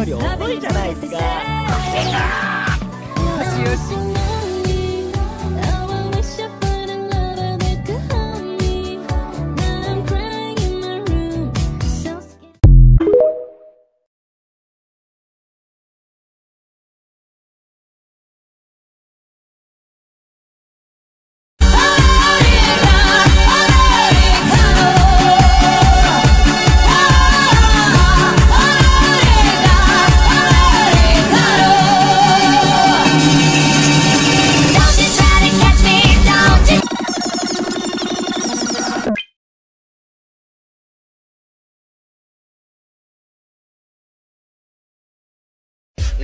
より重いじゃないですか。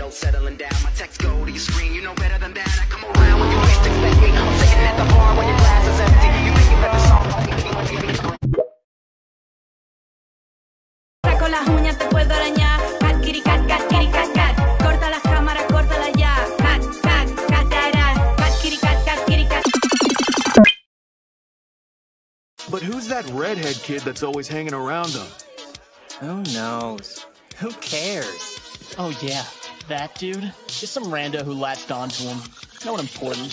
No settling down, my texts go to your screen. You know better than that. I come around when you least expect me. I'm sitting at the bar when your glass is empty. You make it better song. Con las uñas te puedo arañar. Cat, kitty, cat, cat, kitty, cat, cat. Corta las cámaras, córtala ya. Cat, cat, cat, cat, cat, kitty, cat, cat, kitty, cat. But who's that redhead kid that's always hanging around him? Who knows? Who cares? Oh yeah, that, dude. Just some rando who latched onto him. No one important.